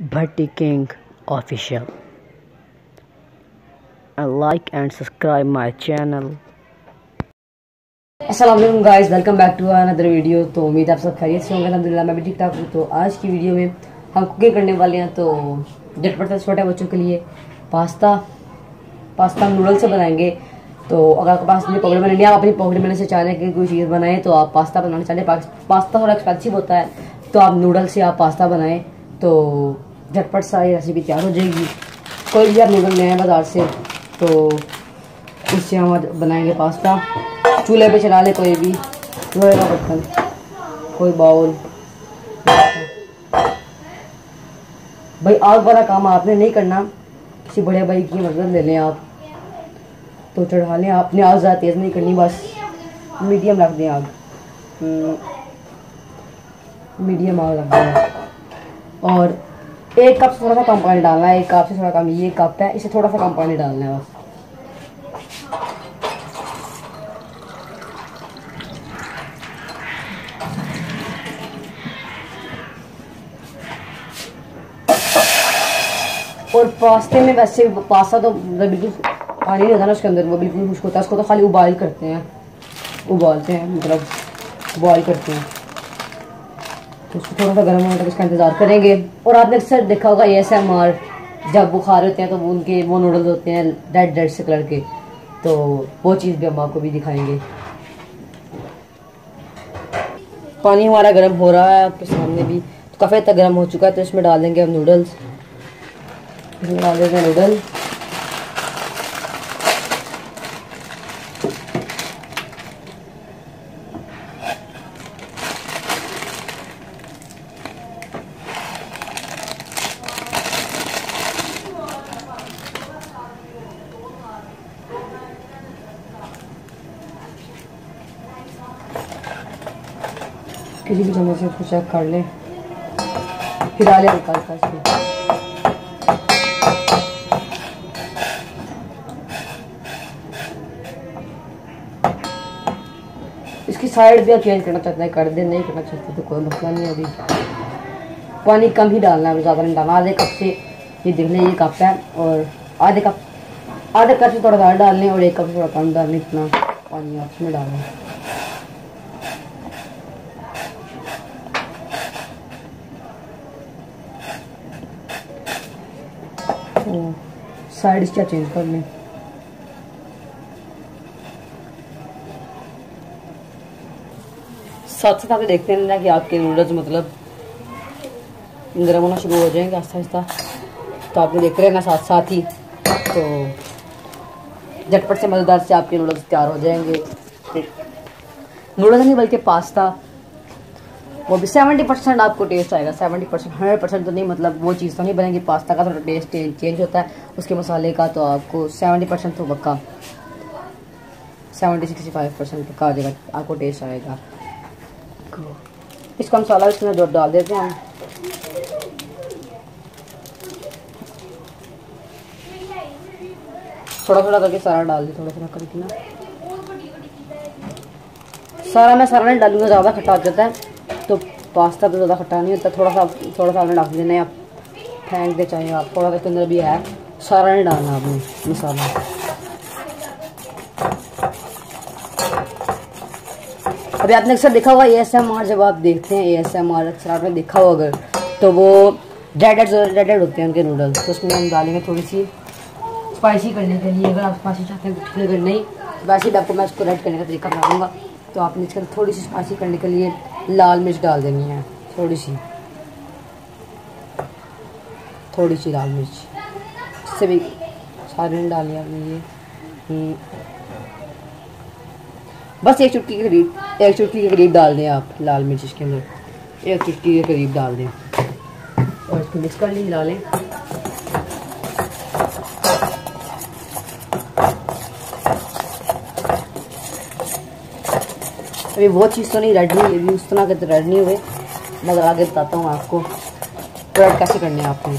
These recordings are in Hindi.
Bhatti King official. And like and subscribe channel. Aslam guys welcome back to another video तो उम्मीद आप सब खैरियत से होंगे। अलहमदिल्ला मैं भी ठीक ठाक हूँ। तो आज की वीडियो में हम कुकिंग करने वाले हैं। तो झटपट से छोटे बच्चों के लिए पास्ता पास्ता हम नूडल्स से बनाएँगे। तो अगर आपके पास अपनी पॉकेट मनी नहीं आप अपनी पॉकेट मनी से चाह रहे हैं कि कोई चीज़ बनाएँ तो आप पास्ता बनाना चाहते हैं पास्ता थोड़ा एक्सपेंसिव होता है तो आप नूडल्स से आप पास्ता बनाएँ। तो झटपट सारी रेसिपी तैयार हो जाएगी। आप नूडल ले आए बाज़ार से तो उससे हम बनाएँगे पास्ता। चूल्हे पे चला ले कोई भी। लोहे का बर्तन, कोई बाउल। भाई, आग वाला काम आपने नहीं करना। किसी बड़े भाई की मदद ले लें आप। तो चढ़ा लें। आपने आग ज़्यादा तेज़ नहीं करनी, बस मीडियम रख दें आग। मीडियम आग रख दें। और एक कप से थोड़ा सा कम पानी डालना है, एक कप से थोड़ा कम, ये कप है, इसे थोड़ा सा कम पानी डालना है बस। और पास्ते में वैसे पास्ता तो बिल्कुल पानी नहीं होता ना उसके अंदर, वो बिल्कुल खुश्क होता है, उसको तो खाली उबाल करते हैं। उबालते हैं मतलब बॉयल करते हैं। तो उसको थोड़ा सा गर्म होने तक इसका इंतज़ार करेंगे। और आपने अक्सर देखा होगा एम आर जब बुखार होते हैं तो उनके वो नूडल्स होते हैं रेड रेड से कलर के। तो वो चीज़ भी हम आपको भी दिखाएँगे। पानी हमारा गर्म हो रहा है आपके सामने भी। तो काफ़ी तक गर्म हो चुका है तो इसमें डाल देंगे हम नूडल्स इसमें डाल देंगे नूडल किसी भी चम्मच से उसको चेक कर लें। फिर डालें हल्का हल्का इसमें इसकी साइड भी चेंज करना चाहते हैं कर दे, नहीं करना चाहते तो कोई मसला नहीं है अभी। पानी कम ही डालना है, ज़्यादा नहीं डालना। आधे कप से ये देख लें, ये कप है और आधे कप आधे कप से थोड़ा ज़्यादा डालने और एक कप से थोड़ा कम डालने इतना पानी आप इसमें डालना साइड इसका चेंज कर लें। साथ साथ आप देखते हैं ना कि आपके नूडल्स मतलब गर्म होना शुरू हो जाएँगे आस्ता आस्ता। तो आपने देखते रहना साथ साथ ही। तो झटपट से मज़ेदार से आपके नूडल्स तैयार हो जाएँगे। नूडल्स नहीं बल्कि पास्ता। वो भी सेवेंटी परसेंट आपको टेस्ट आएगा। सेवेंटी परसेंट हंड्रेड परसेंट तो नहीं मतलब वो चीज़ तो नहीं बनेगी। पास्ता का थोड़ा टेस्ट चेंज होता है। उसके मसाले का तो आपको सेवेंटी परसेंट तो पक्का। सेवेंटी सिक्सटी फाइव परसेंट पक्का आ जाएगा, आपको टेस्ट आएगा। इसका मसाला इसमें जो डाल देते हैं थोड़ा थोड़ा करके सारा डाल दी थोड़ा थोड़ा करके ना। सारा मैं सारा नहीं डालूँगा, ज़्यादा खट्टा हो जाता है। पास्ता तो ज़्यादा खट्टा नहीं होता, थोड़ा सा थोड़ा सा आपने डाल देना है आप। फेंक दे चाहिए आप, थोड़ा सा अंदर भी है। सारा नहीं डालना आपने मसाला। अभी आपने अक्सर देखा होगा ए एस एम आर जब आप देखते हैं ए एस एम आर अक्सर आपने देखा होगा अगर तो वो रेड रेड रेड होते हैं उनके नूडल्स तो उसमें हम डालेंगे थोड़ी सी स्पाइसी करने के लिए, अगर आप स्पाइसी चाहते हैं अगर नहीं, वैसे भी आपको मैं उसको रेड करने का तरीका बताऊँगा तो आपने इसके थोड़ी सी स्पाइसी करने के लिए लाल मिर्च डाल देनी है, थोड़ी सी। थोड़ी सी लाल मिर्च। इससे भी सारे डालिए आपने ये। बस एक चुटकी के करीब, एक चुटकी के करीब डाल दें आप लाल मिर्च इसके अंदर। एक चुटकी के करीब डाल दें। और इसको मिक्स कर लीजिए डालें अभी वो चीज़ तो नहीं रेड नहीं उस तरह के तो रेड नहीं हुए। मैं आगे बताता हूँ आपको रेड कैसे करने हैं आपको।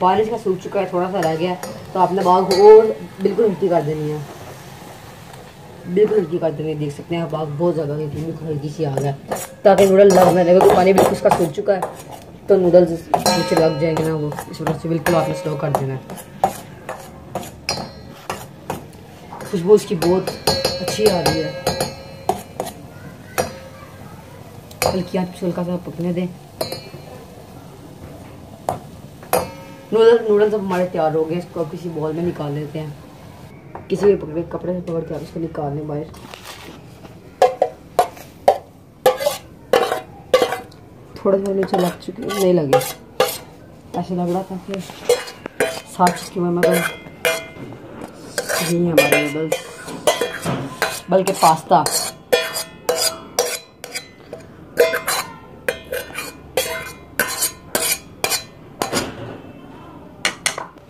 बारिश का सूख चुका है थोड़ा सा रह गया तो आपने बाग और बिल्कुल मिट्टी कर देनी है। बिल्कुल हल्की कर देंगे देख सकते हैं आग बहुत ज़्यादा हल्की सी आग है। ताकि नूडल लग ना लगे तो पानी बिल्कुल उसका सूख चुका है। तो नूडल्स नीचे लग जाएँगे ना वो। इस वजह से बिल्कुल आपने स्लो कर देना। है खुशबू उसकी बहुत अच्छी आ रही है। हल्की आँच हल्का सा पकने दें। नूडल नूडल्स अब हमारे तैयार हो गए, इसको अब किसी बॉल में निकाल लेते हैं। किसी भी कपड़े से पकड़ के आप इसको निकाल लें बाहर। थोड़ा सा नीचे लग चुके नहीं लगे। ऐसे लग रहा था कि साफ़ चीज़ की मगर नहीं हमारे नूडल्स बल्कि पास्ता।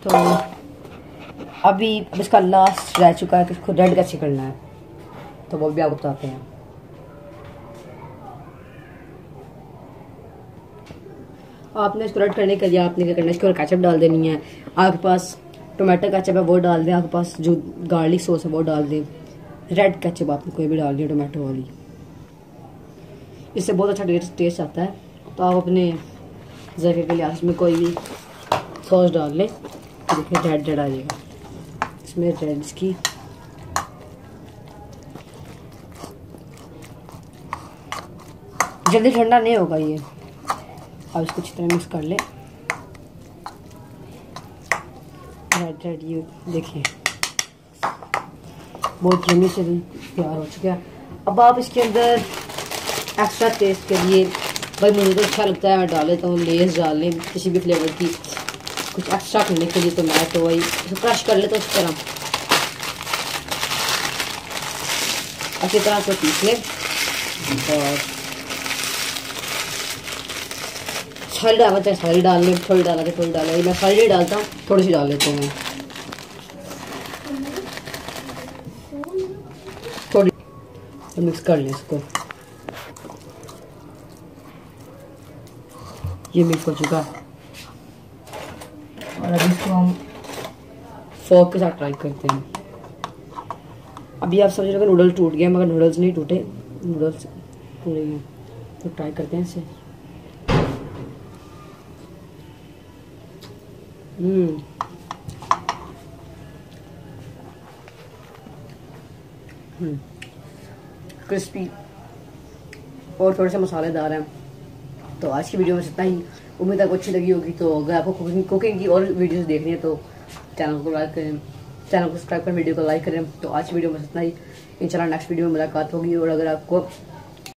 तो अभी इसका लास्ट रह चुका है कि इसको रेड कैसे करना है तो वो भी आपको बताते हैं। आपने इसको रेड करने के लिए आपने क्या करना है? इसके कैचअप डाल देनी है। आपके पास टोमेटो कैचअप है, वो डाल दें। आपके पास जो गार्लिक सॉस है, वो डाल दें। रेड कैचअप आपने कोई भी डाल दिया टोमेटो वाली। इससे बहुत अच्छा टेस्ट आता है। तो आप अपने जगह के लिहाज में कोई भी सॉस डाल लें। देखिए रेड रेड आ जाएगा। इसमें रेड इसकी। जल्दी ठंडा नहीं होगा ये। अब इसको अच्छी तरह मिक्स कर ले। रेड रेड ये देखिए। बहुत जमी से तैयार हो चुका है। अब आप इसके अंदर एक्स्ट्रा टेस्ट के लिए, भाई मुझे तो अच्छा लगता है मैं डाल लेता हूँ लेस डाल लें, किसी भी फ्लेवर की। कुछ एक्स्ट्रा करने के लिए तो मैं तो वही क्रश कर लेता उस तरह। अच्छी तरह से पीस लें। और सारी डालना चाहे सारी डाल लें थोड़ी डाला के थोड़ी डाला। मैं सारी नहीं डालता हूँ थोड़ी सी डाल लेता हूँ। थोड़ी तो मिक्स कर लें इसको। ये मिक्स हो चुका। और अभी इसको हम फोक के साथ ट्राई करते हैं। अभी आप समझ रहे हो नूडल्स टूट गए मगर नूडल्स नहीं टूटे। नूडल्स हैं तो ट्राई करते हैं इसे। क्रिस्पी और थोड़े से मसालेदार हैं। तो आज की वीडियो में इतना ही। उम्मीद आपको अच्छी लगी होगी तो अगर आपको कुकिंग कुकिंग की और वीडियोस देखनी है तो चैनल को लाइक करें। चैनल को सब्सक्राइब करें, वीडियो को लाइक करें। तो आज की वीडियो में इतना ही। इंशाल्लाह नेक्स्ट वीडियो में मुलाकात होगी, और अगर आपको